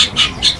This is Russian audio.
услышимся.